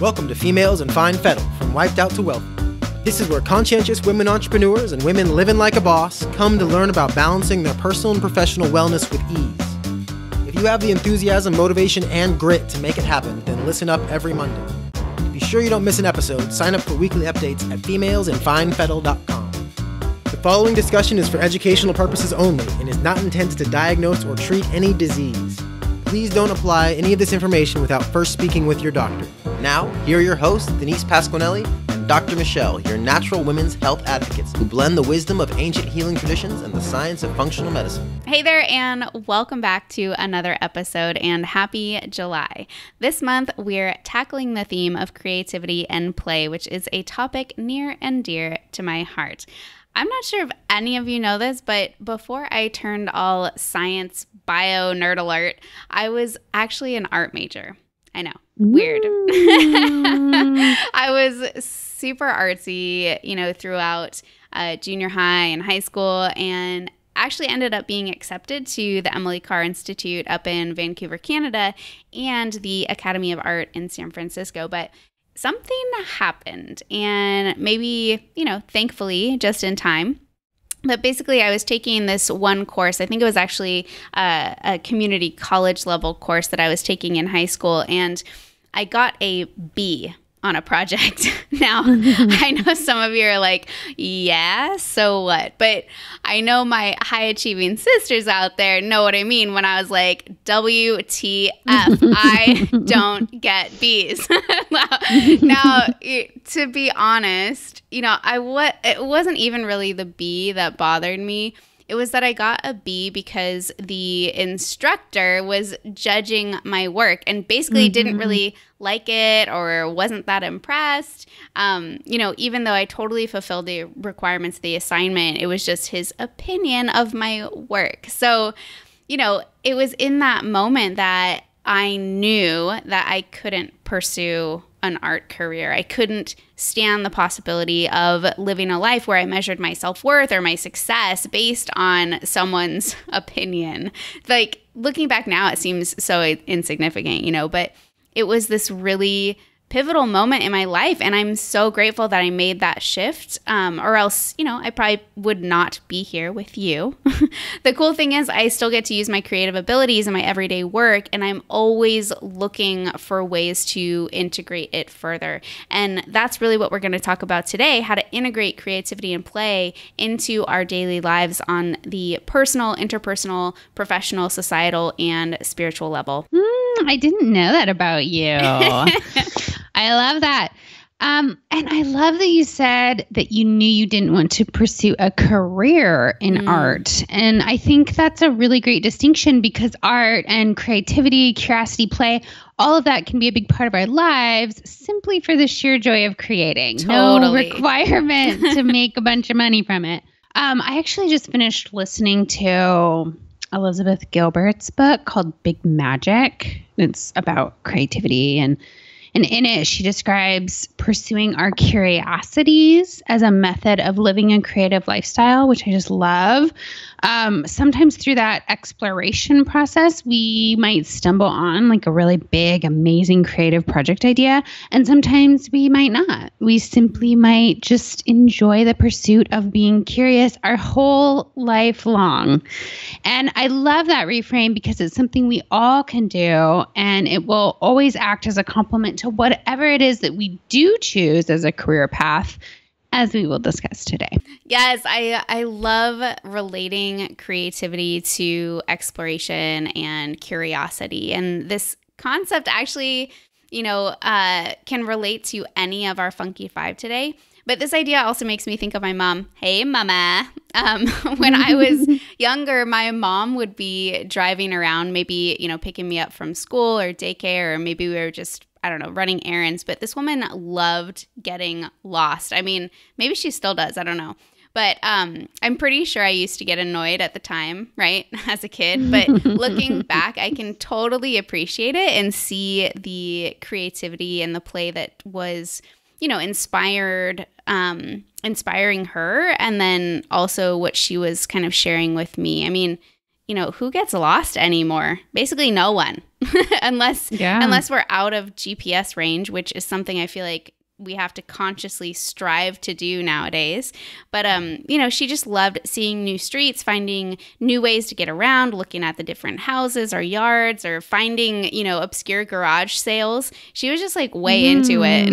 Welcome to Females in Fine Fettle, from Wiped Out to WELLthy. This is where conscientious women entrepreneurs and women living like a boss come to learn about balancing their personal and professional wellness with ease. If you have the enthusiasm, motivation, and grit to make it happen, then listen up every Monday. To be sure you don't miss an episode, sign up for weekly updates at femalesinfinefettle.com. The following discussion is for educational purposes only and is not intended to diagnose or treat any disease. Please don't apply any of this information without first speaking with your doctor. Now, here are your hosts, Denise Pasquinelli and Dr. Michelle, your natural women's health advocates who blend the wisdom of ancient healing traditions and the science of functional medicine. Hey there, and welcome back to another episode, and happy July. This month, we're tackling the theme of creativity and play, which is a topic near and dear to my heart. I'm not sure if any of you know this, but before I turned all science, bio, nerd alert, I was actually an art major. I know weird. I was super artsy, you know, throughout uh, junior high and high school, and actually ended up being accepted to the Emily Carr Institute up in Vancouver, Canada, and the Academy of Art in San Francisco. But something happened, and maybe, you know, thankfully, just in time. But basically i was taking this one course. I think it was actually uh, a community college level course that i was taking in high school. And I got a B on a project. now, I know some of you are like, yeah, so what? But I know my high achieving sisters out there know what I mean when I was like, WTF, I don't get B's. now, to be honest, you know, I what it wasn't even really the B that bothered me. It was that I got a B because the instructor was judging my work and basically mm-hmm. didn't really like it or wasn't that impressed. Um, you know, even though I totally fulfilled the requirements of the assignment, it was just his opinion of my work. So, you know, it was in that moment that I knew that I couldn't pursue an art career. I couldn't stand the possibility of living a life where I measured my self worth or my success based on someone's opinion. Like looking back now, it seems so insignificant, you know, but it was this really pivotal moment in my life and i'm so grateful that i made that shift um, or else you know i probably would not be here with you. The cool thing is i still get to use my creative abilities in my everyday work and i'm always looking for ways to integrate it further. And that's really what we're going to talk about today how to integrate creativity and play into our daily lives on the personal interpersonal professional societal and spiritual level. Mm, i didn't know that about you I love that. Um, and I love that you said that you knew you didn't want to pursue a career in mm. art. And I think that's a really great distinction because art and creativity, curiosity, play, all of that can be a big part of our lives simply for the sheer joy of creating. Totally. No requirement to make a bunch of money from it. Um, I actually just finished listening to Elizabeth Gilbert's book called Big Magic. It's about creativity and and in it, she describes pursuing our curiosities as a method of living a creative lifestyle, which I just love. Um, sometimes through that exploration process, we might stumble on like a really big, amazing creative project idea. And sometimes we might not. We simply might just enjoy the pursuit of being curious our whole life long. And I love that reframe because it's something we all can do. And it will always act as a complement to whatever it is that we do choose as a career path as we will discuss today. Yes, I I love relating creativity to exploration and curiosity. And this concept actually, you know, uh, can relate to any of our Funky Five today. But this idea also makes me think of my mom. Hey, mama. Um, when I was younger, my mom would be driving around, maybe, you know, picking me up from school or daycare, or maybe we were just I don't know, running errands, but this woman loved getting lost. I mean, maybe she still does, I don't know. But um, I'm pretty sure I used to get annoyed at the time, right, as a kid. But looking back, I can totally appreciate it and see the creativity and the play that was you know, inspired, um, inspiring her, and then also what she was kind of sharing with me. I mean, you know, who gets lost anymore? Basically, no one, unless Yeah. unless we're out of GPS range, which is something I feel like we have to consciously strive to do nowadays. But um, you know, she just loved seeing new streets, finding new ways to get around, looking at the different houses or yards or finding, you know, obscure garage sales. She was just like way into it.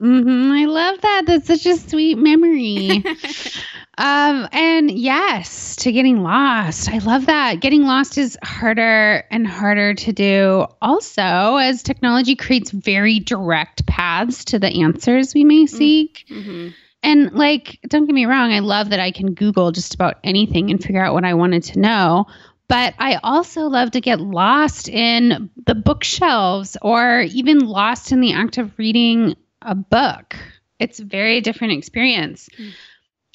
hmm I love that. That's such a sweet memory. um, and yes, to getting lost. I love that. Getting lost is harder and harder to do. Also, as technology creates very direct paths to the answers we may seek. Mhm. And like, don't get me wrong, I love that I can Google just about anything and figure out what I wanted to know. But I also love to get lost in the bookshelves or even lost in the act of reading a book. It's a very different experience. Mm.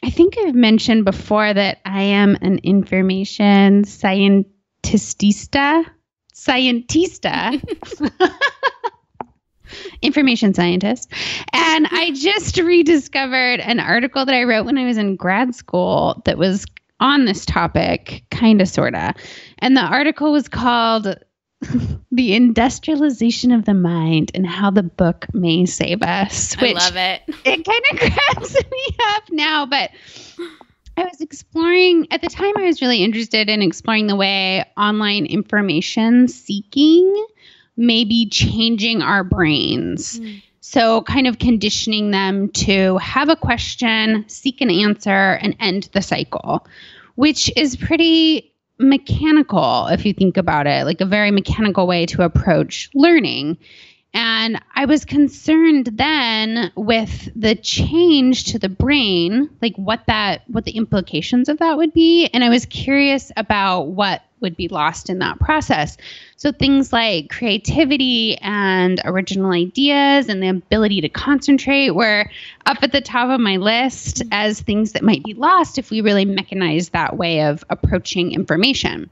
I think I've mentioned before that I am an information scientistista. Scientista. information scientist. And I just rediscovered an article that I wrote when I was in grad school that was on this topic, kind of, sort of. And the article was called The Industrialization of the Mind and How the Book May Save Us. I love it. it kind of cracks me up now, but I was exploring at the time I was really interested in exploring the way online information seeking may be changing our brains. Mm. So, kind of conditioning them to have a question, seek an answer, and end the cycle, which is pretty mechanical if you think about it, like a very mechanical way to approach learning. And I was concerned then with the change to the brain, like what that what the implications of that would be, and I was curious about what would be lost in that process. So things like creativity and original ideas and the ability to concentrate were up at the top of my list as things that might be lost if we really mechanize that way of approaching information.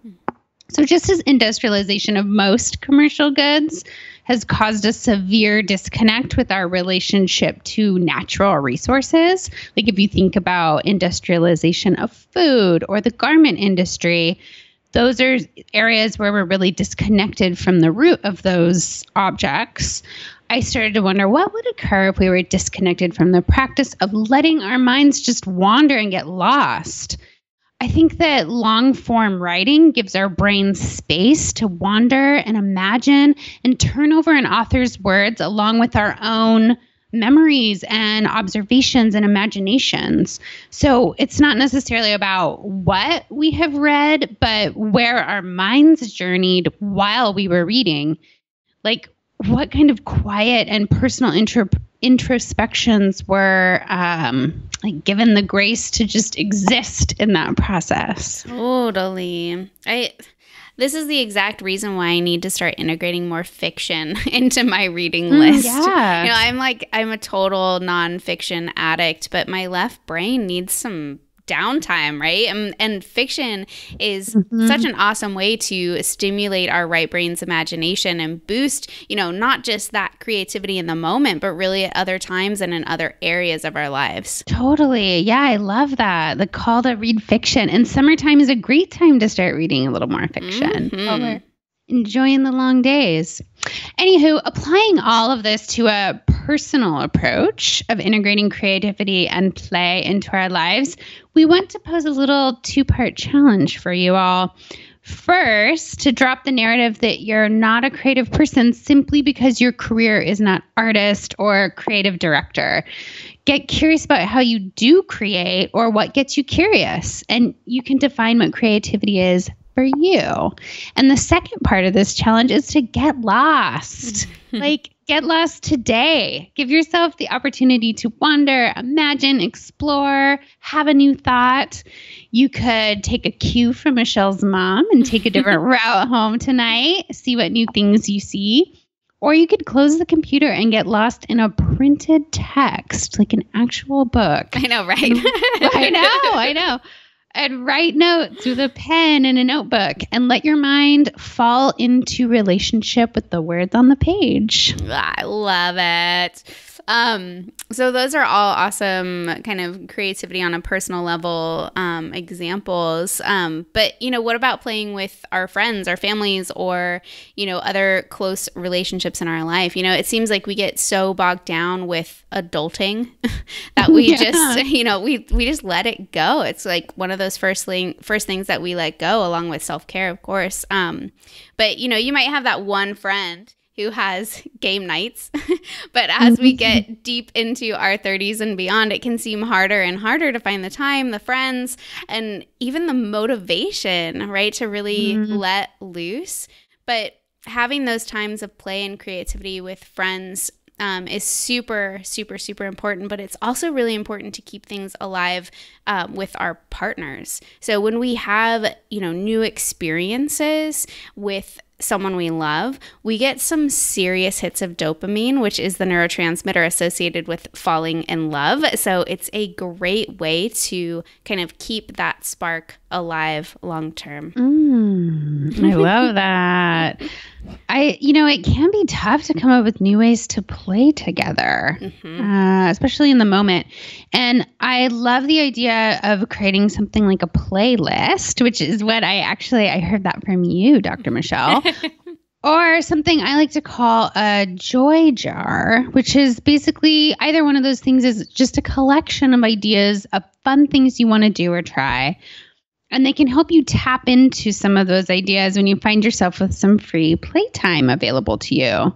So, just as industrialization of most commercial goods has caused a severe disconnect with our relationship to natural resources, like if you think about industrialization of food or the garment industry, those are areas where we're really disconnected from the root of those objects. I started to wonder what would occur if we were disconnected from the practice of letting our minds just wander and get lost. I think that long form writing gives our brains space to wander and imagine and turn over an author's words along with our own memories and observations and imaginations. So it's not necessarily about what we have read, but where our minds journeyed while we were reading. Like, what kind of quiet and personal intro- introspections were um, like given the grace to just exist in that process. Totally. I this is the exact reason why I need to start integrating more fiction into my reading list. yeah. You know, I'm like I'm a total nonfiction addict, but my left brain needs some downtime, right? And, and fiction is such an awesome way to stimulate our right brain's imagination and boost, you know, not just that creativity in the moment, but really at other times and in other areas of our lives. Totally. Yeah, I love that. The call to read fiction. And summertime is a great time to start reading a little more fiction. Mhm. Enjoying the long days. Anywho, applying all of this to a personal approach of integrating creativity and play into our lives, we want to pose a little two part challenge for you all. First, to drop the narrative that you're not a creative person simply because your career is not artist or creative director. Get curious about how you do create or what gets you curious, and you can define what creativity is for you. And the second part of this challenge is to get lost. like, get lost today. Give yourself the opportunity to wander, imagine, explore, have a new thought. You could take a cue from Michelle's mom and take a different route home tonight, see what new things you see. Or you could close the computer and get lost in a printed text, like an actual book. I know, right? I know, I know. And write notes with a pen and a notebook and let your mind fall into relationship with the words on the page. I love it. Um, so those are all awesome kind of creativity on a personal level um, examples. Um, but you know, what about playing with our friends, our families, or you know, other close relationships in our life? You know, it seems like we get so bogged down with adulting that we yeah. just, you know, we we just let it go. It's like one of those first thing first things that we let go, along with self care, of course. Um, but you know, you might have that one friend who has game nights. but as we get deep into our 30s and beyond, it can seem harder and harder to find the time, the friends, and even the motivation, right, to really mm-hmm. let loose. But having those times of play and creativity with friends um, is super, super, super important, but it's also really important to keep things alive um, with our partners. So when we have, you know, new experiences with someone we love, we get some serious hits of dopamine, which is the neurotransmitter associated with falling in love. So it's a great way to kind of keep that spark alive long term. Mm, I love that. I, you know, it can be tough to come up with new ways to play together, mm-hmm. uh, especially in the moment. And I love the idea of creating something like a playlist, which is what I actually I heard that from you, Dr. Michelle. or something I like to call a joy jar, which is basically either one of those things is just a collection of ideas of fun things you want to do or try and they can help you tap into some of those ideas when you find yourself with some free playtime available to you.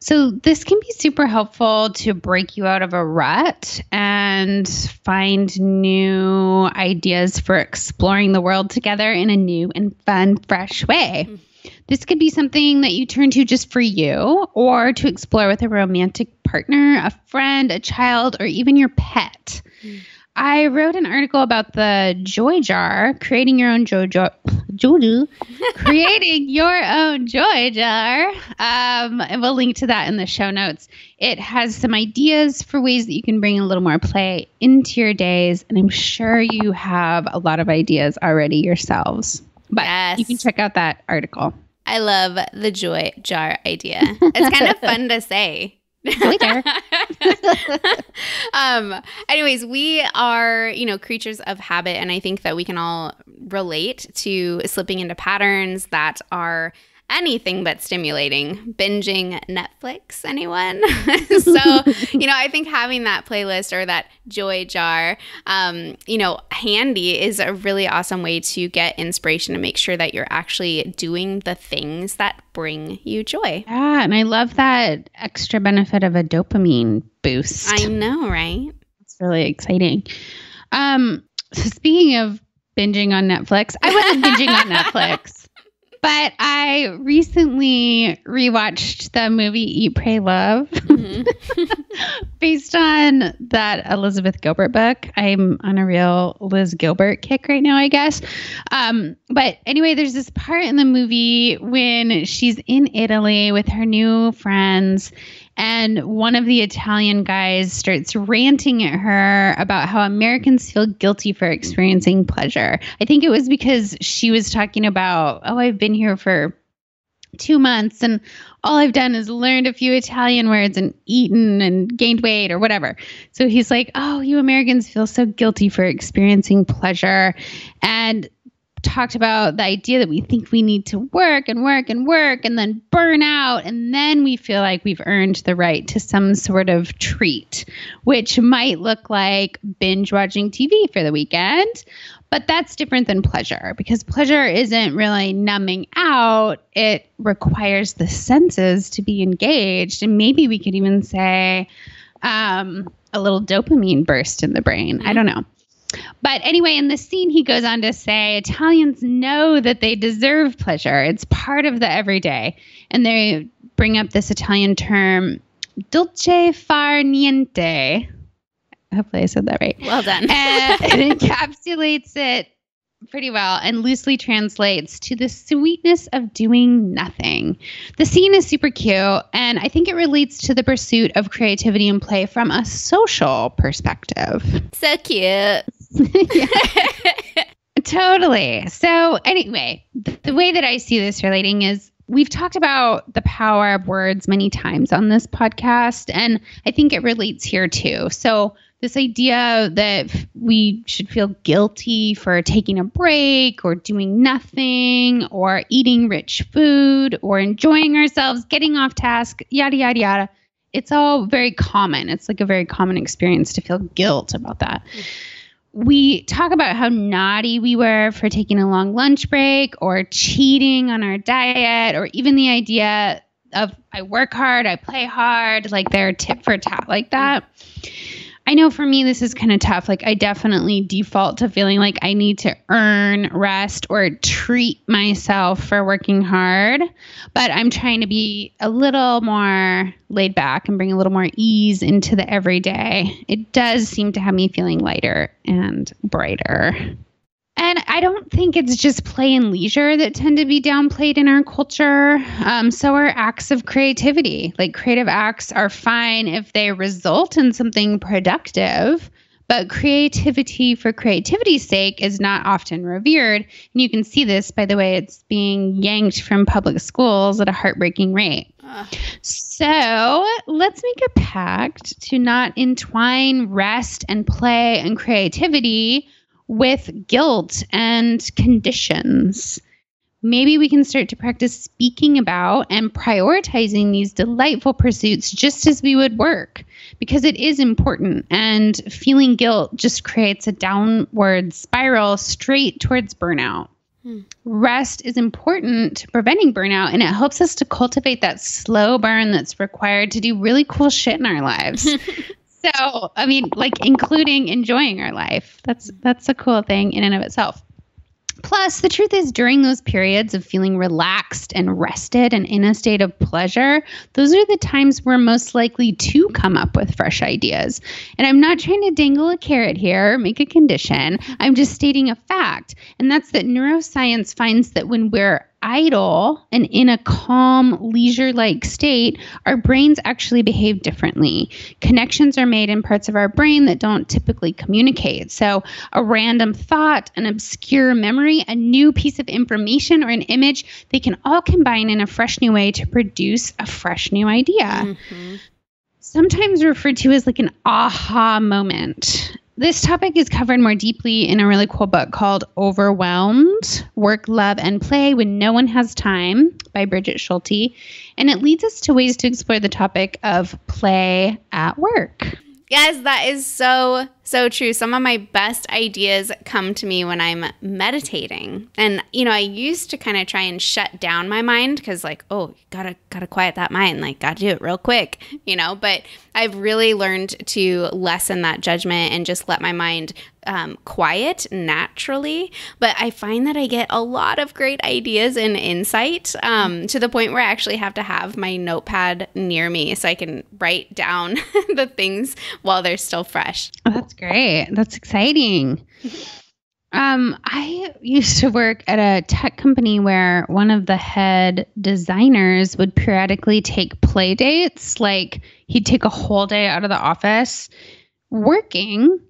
So, this can be super helpful to break you out of a rut and find new ideas for exploring the world together in a new and fun, fresh way. Mm. This could be something that you turn to just for you or to explore with a romantic partner, a friend, a child, or even your pet. Mm. I wrote an article about the joy jar, creating your own joy jar, Jojo, creating your own joy jar. Um, and we'll link to that in the show notes. It has some ideas for ways that you can bring a little more play into your days, and I'm sure you have a lot of ideas already yourselves. But yes. you can check out that article. I love the joy jar idea. It's kind of fun to say. um anyways we are you know creatures of habit and i think that we can all relate to slipping into patterns that are anything but stimulating. Binging Netflix, anyone? so, you know, I think having that playlist or that joy jar, um, you know, handy is a really awesome way to get inspiration and make sure that you're actually doing the things that bring you joy. Yeah. And I love that extra benefit of a dopamine boost. I know, right? It's really exciting. Um, so speaking of binging on Netflix, I wasn't binging on Netflix. But I recently rewatched the movie Eat, Pray, Love mm-hmm. based on that Elizabeth Gilbert book. I'm on a real Liz Gilbert kick right now, I guess. Um, but anyway, there's this part in the movie when she's in Italy with her new friends and one of the Italian guys starts ranting at her about how Americans feel guilty for experiencing pleasure. I think it was because she was talking about, oh, I've been here for two months and all I've done is learned a few Italian words and eaten and gained weight or whatever. So he's like, oh, you Americans feel so guilty for experiencing pleasure. And talked about the idea that we think we need to work and work and work and then burn out. And then we feel like we've earned the right to some sort of treat, which might look like binge watching TV for the weekend. But that's different than pleasure because pleasure isn't really numbing out. It requires the senses to be engaged. And maybe we could even say um, a little dopamine burst in the brain. I don't know. But anyway, in the scene, he goes on to say Italians know that they deserve pleasure. It's part of the everyday. And they bring up this Italian term, dolce far niente. Hopefully, I said that right. Well done. and it encapsulates it pretty well and loosely translates to the sweetness of doing nothing. The scene is super cute, and I think it relates to the pursuit of creativity and play from a social perspective. So cute. totally. So, anyway, the way that I see this relating is we've talked about the power of words many times on this podcast, and I think it relates here too. So, this idea that we should feel guilty for taking a break or doing nothing or eating rich food or enjoying ourselves, getting off task, yada, yada, yada. It's all very common. It's like a very common experience to feel guilt about that. Mm-hmm we talk about how naughty we were for taking a long lunch break or cheating on our diet or even the idea of I work hard, I play hard, like they're tip for tat like that. I know for me, this is kind of tough. Like, I definitely default to feeling like I need to earn rest or treat myself for working hard. But I'm trying to be a little more laid back and bring a little more ease into the everyday. It does seem to have me feeling lighter and brighter. And I don't think it's just play and leisure that tend to be downplayed in our culture. Um, so are acts of creativity. Like creative acts are fine if they result in something productive, but creativity for creativity's sake is not often revered. And you can see this by the way it's being yanked from public schools at a heartbreaking rate. So let's make a pact to not entwine rest and play and creativity with guilt and conditions. Maybe we can start to practice speaking about and prioritizing these delightful pursuits just as we would work because it is important. And feeling guilt just creates a downward spiral straight towards burnout. Hmm. Rest is important to preventing burnout and it helps us to cultivate that slow burn that's required to do really cool shit in our lives. So, I mean, like including enjoying our life. That's that's a cool thing in and of itself. Plus, the truth is, during those periods of feeling relaxed and rested and in a state of pleasure, those are the times we're most likely to come up with fresh ideas. And I'm not trying to dangle a carrot here, or make a condition. I'm just stating a fact. And that's that neuroscience finds that when we're idle and in a calm, leisure like state, our brains actually behave differently. Connections are made in parts of our brain that don't typically communicate. So, a random thought, an obscure memory, a new piece of information, or an image, they can all combine in a fresh new way to produce a fresh new idea. Mm-hmm. Sometimes referred to as like an aha moment. This topic is covered more deeply in a really cool book called Overwhelmed Work, Love, and Play When No One Has Time by Brigid Schulte. And it leads us to ways to explore the topic of play at work. Yes, that is so, so true. Some of my best ideas come to me when I'm meditating. And, you know, I used to kind of try and shut down my mind because, like, oh, gotta, gotta quiet that mind. Like, gotta do it real quick, you know? But I've really learned to lessen that judgment and just let my mind um, quiet naturally, but I find that I get a lot of great ideas and insight um, to the point where I actually have to have my notepad near me so I can write down the things while they're still fresh. Oh, that's great. That's exciting. Um, I used to work at a tech company where one of the head designers would periodically take play dates. Like he'd take a whole day out of the office working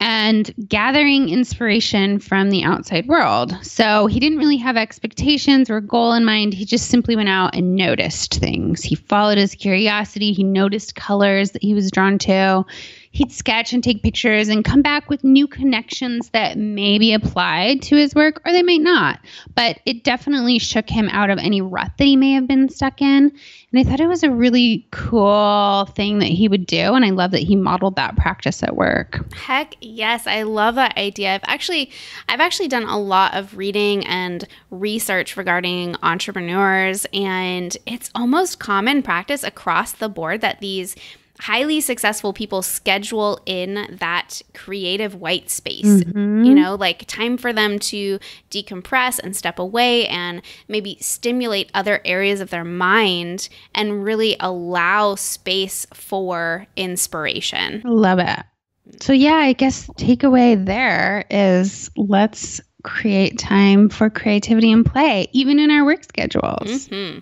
and gathering inspiration from the outside world. So he didn't really have expectations or goal in mind. He just simply went out and noticed things. He followed his curiosity. He noticed colors that he was drawn to he'd sketch and take pictures and come back with new connections that maybe applied to his work or they might not. But it definitely shook him out of any rut that he may have been stuck in. And I thought it was a really cool thing that he would do. And I love that he modeled that practice at work. Heck yes. I love that idea. I've actually I've actually done a lot of reading and research regarding entrepreneurs and it's almost common practice across the board that these highly successful people schedule in that creative white space mm-hmm. you know like time for them to decompress and step away and maybe stimulate other areas of their mind and really allow space for inspiration love it so yeah i guess takeaway there is let's create time for creativity and play even in our work schedules mm-hmm.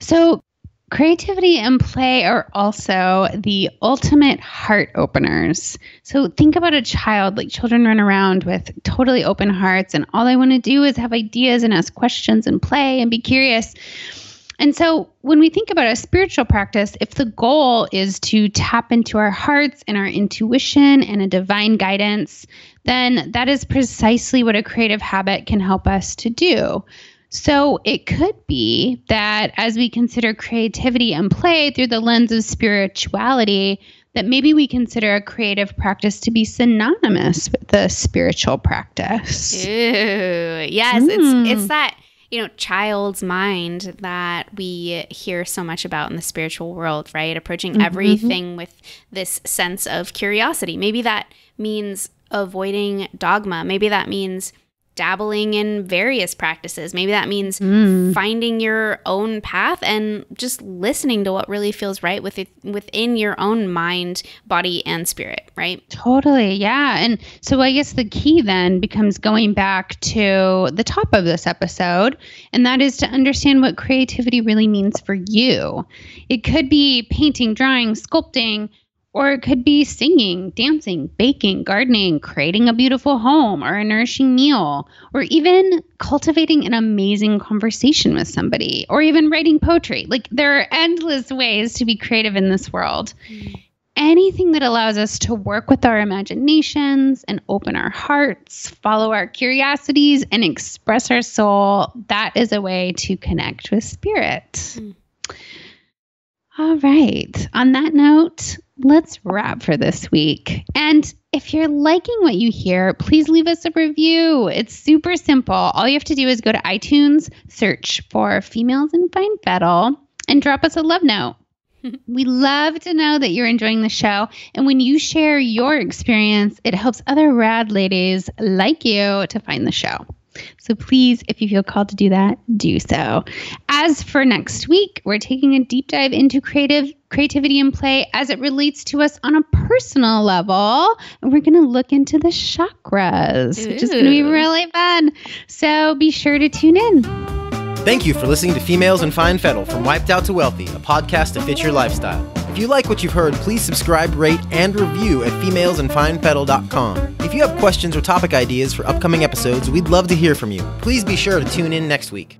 so Creativity and play are also the ultimate heart openers. So think about a child, like children run around with totally open hearts, and all they want to do is have ideas and ask questions and play and be curious. And so when we think about a spiritual practice, if the goal is to tap into our hearts and our intuition and a divine guidance, then that is precisely what a creative habit can help us to do. So it could be that as we consider creativity and play through the lens of spirituality, that maybe we consider a creative practice to be synonymous with the spiritual practice. Ooh, yes, mm. it's it's that you know child's mind that we hear so much about in the spiritual world, right? Approaching mm-hmm. everything with this sense of curiosity. Maybe that means avoiding dogma. Maybe that means dabbling in various practices. Maybe that means mm. finding your own path and just listening to what really feels right with it, within your own mind, body, and spirit, right? Totally. Yeah. And so I guess the key then becomes going back to the top of this episode, and that is to understand what creativity really means for you. It could be painting, drawing, sculpting or it could be singing, dancing, baking, gardening, creating a beautiful home or a nourishing meal, or even cultivating an amazing conversation with somebody, or even writing poetry. Like there are endless ways to be creative in this world. Mm. Anything that allows us to work with our imaginations and open our hearts, follow our curiosities, and express our soul, that is a way to connect with spirit. Mm. All right. On that note, let's wrap for this week. And if you're liking what you hear, please leave us a review. It's super simple. All you have to do is go to iTunes, search for Females in Fine Fettle, and drop us a love note. we love to know that you're enjoying the show. And when you share your experience, it helps other rad ladies like you to find the show. So please, if you feel called to do that, do so. As for next week, we're taking a deep dive into creative creativity and play as it relates to us on a personal level. And we're going to look into the chakras, Ooh. which is going to be really fun. So be sure to tune in. Thank you for listening to Females in Fine Fettle from Wiped Out to WELLthy, a podcast to fit your lifestyle. If you like what you've heard, please subscribe, rate, and review at femalesinfinefettle.com. If you have questions or topic ideas for upcoming episodes, we'd love to hear from you. Please be sure to tune in next week.